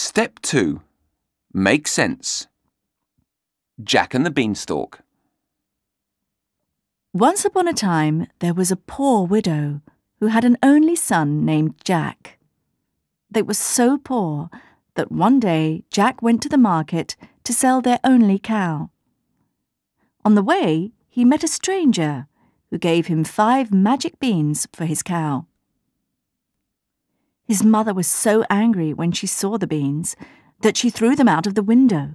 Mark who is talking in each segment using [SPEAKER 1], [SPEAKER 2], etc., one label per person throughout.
[SPEAKER 1] Step 2. Make sense. Jack and the Beanstalk.
[SPEAKER 2] Once upon a time, there was a poor widow who had an only son named Jack. They were so poor that one day Jack went to the market to sell their only cow. On the way, he met a stranger who gave him five magic beans for his cow. His mother was so angry when she saw the beans that she threw them out of the window.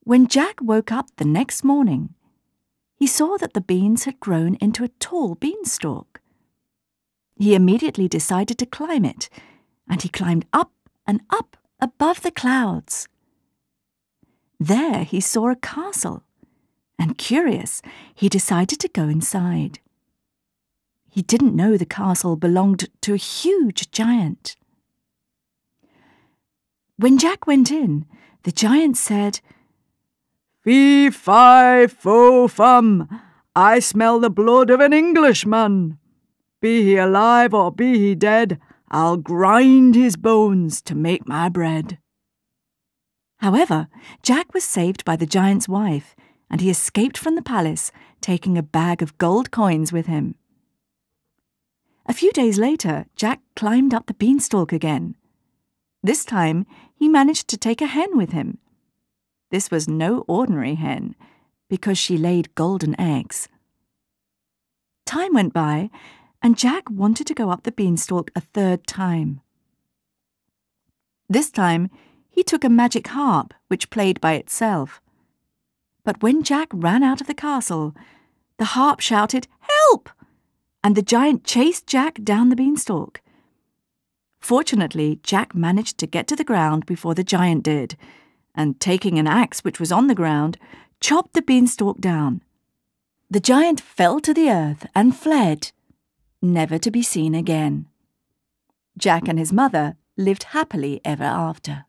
[SPEAKER 2] When Jack woke up the next morning, he saw that the beans had grown into a tall beanstalk. He immediately decided to climb it, and he climbed up and up above the clouds. There he saw a castle, and curious, he decided to go inside. He didn't know the castle belonged to a huge giant. When Jack went in, the giant said,
[SPEAKER 3] Fee, fi, fo, fum, I smell the blood of an Englishman. Be he alive or be he dead, I'll grind his bones to make my bread.
[SPEAKER 2] However, Jack was saved by the giant's wife, and he escaped from the palace, taking a bag of gold coins with him. A few days later, Jack climbed up the beanstalk again. This time, he managed to take a hen with him. This was no ordinary hen, because she laid golden eggs. Time went by, and Jack wanted to go up the beanstalk a third time. This time, he took a magic harp which played by itself. But when Jack ran out of the castle, the harp shouted! And the giant chased Jack down the beanstalk. Fortunately, Jack managed to get to the ground before the giant did, and taking an axe which was on the ground, chopped the beanstalk down. The giant fell to the earth and fled, never to be seen again. Jack and his mother lived happily ever after.